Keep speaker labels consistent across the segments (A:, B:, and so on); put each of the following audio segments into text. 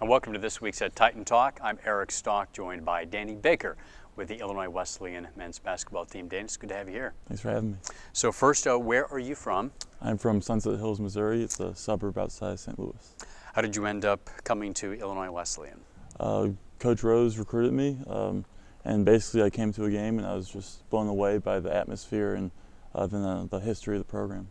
A: And welcome to this week's at Titan Talk. I'm Eric Stock, joined by Danny Baker with the Illinois Wesleyan men's basketball team. Danny, it's good to have you here.
B: Thanks for having me.
A: So first, uh, where are you from?
B: I'm from Sunset Hills, Missouri. It's a suburb outside St. Louis.
A: How did you end up coming to Illinois Wesleyan?
B: Uh, Coach Rose recruited me, um, and basically I came to a game and I was just blown away by the atmosphere and uh, then the, the history of the program.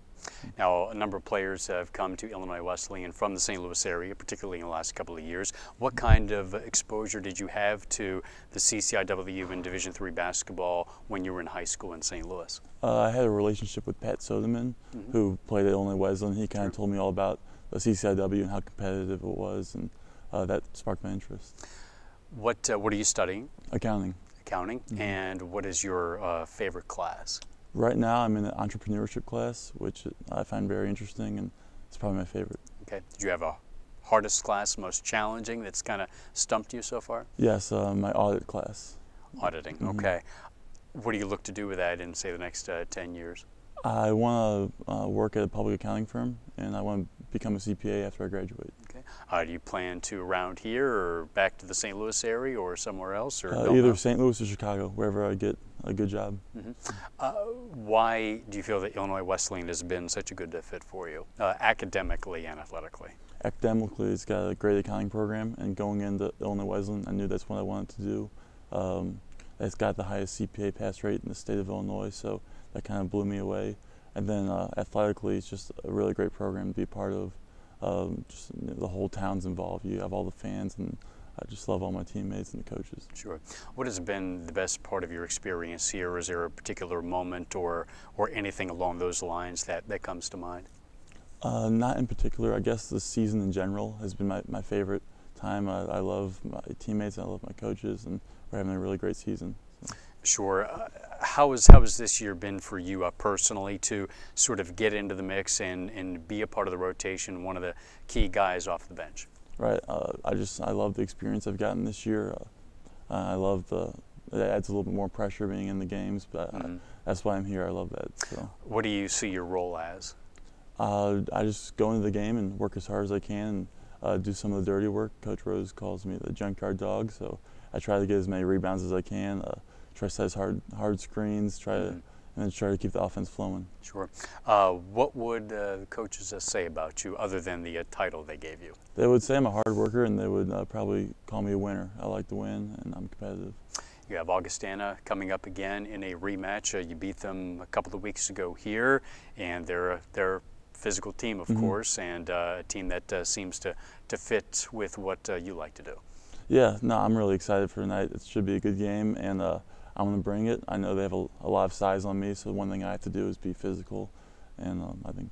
A: Now, a number of players have come to Illinois Wesleyan from the St. Louis area, particularly in the last couple of years. What kind of exposure did you have to the CCIW and Division III basketball when you were in high school in St. Louis?
B: Uh, I had a relationship with Pat Soderman, mm-hmm. who played at Illinois Wesleyan. He kind of told me all about the CCIW and how competitive it was, and uh, that sparked my interest.
A: What uh, What are you studying?
B: Accounting.
A: Accounting. Mm-hmm. And what is your uh, favorite class?
B: Right now, I'm in an entrepreneurship class, which I find very interesting, and it's probably my favorite.
A: Okay. Did you have a hardest class, most challenging that's kind of stumped you so far?
B: Yes, uh, my audit class.
A: Auditing. Mm-hmm. Okay. What do you look to do with that in, say, the next uh, 10 years?
B: I want to uh, work at a public accounting firm, and I want to become a CPA after I graduate.
A: Okay. Uh, do you plan to around here, or back to the St. Louis area, or somewhere else, or
B: uh, either St. Louis or Chicago, wherever I get a good job.
A: Mm-hmm. Uh, why do you feel that Illinois Wesleyan has been such a good fit for you, uh, academically and athletically?
B: Academically, it's got a great accounting program, and going into Illinois Wesleyan, I knew that's what I wanted to do. Um, it's got the highest CPA pass rate in the state of Illinois, so that kind of blew me away. And then uh, athletically, it's just a really great program to be part of. Um, just the whole town's involved. You have all the fans, and I just love all my teammates and the coaches.
A: Sure. What has been the best part of your experience here? Is there a particular moment or or anything along those lines that, that comes to mind?
B: Uh, not in particular. I guess the season in general has been my, my favorite time. I, I love my teammates. I love my coaches, and we're having a really great season.
A: So. Sure. Uh, how, is, how has this year been for you uh, personally to sort of get into the mix and, and be a part of the rotation, one of the key guys off the bench?
B: Right. Uh, I just I love the experience I've gotten this year. Uh, I love the it adds a little bit more pressure being in the games, but mm-hmm. I, that's why I'm here. I love that. So.
A: What do you see your role as?
B: Uh, I just go into the game and work as hard as I can and uh, do some of the dirty work. Coach Rose calls me the junkyard dog, so I try to get as many rebounds as I can try to set hard hard screens, try mm-hmm. to and then try to keep the offense flowing.
A: Sure. Uh, what would uh, the coaches uh, say about you other than the uh, title they gave you?
B: They would say I'm a hard worker, and they would uh, probably call me a winner. I like to win, and I'm competitive.
A: You have Augustana coming up again in a rematch. Uh, you beat them a couple of weeks ago here, and they're they're a physical team, of mm-hmm. course, and a team that seems to to fit with what you like to do.
B: Yeah, no, I'm really excited for tonight. It should be a good game, and I'm going to bring it. I know they have a, a, lot of size on me, so one thing I have to do is be physical, and um, I think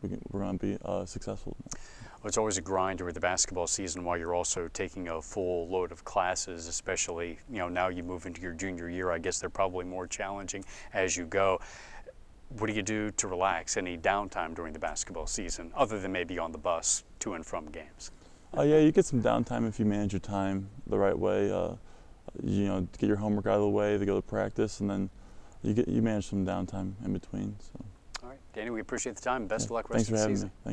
B: we are going to be uh, successful.
A: Well, it's always a grind during the basketball season while you're also taking a full load of classes, especially you know now you move into your junior year. I guess they're probably more challenging as you go. What do you do to relax? Any downtime during the basketball season, other than maybe on the bus to and from games?
B: Uh, yeah, you get some downtime if you manage your time the right way. Uh, you know, get your homework out of the way, to go to practice, and then you get you manage some downtime in between. So.
A: All right, Danny, we appreciate the time. Best yeah, of luck
B: rest
A: of the
B: season.
A: Me.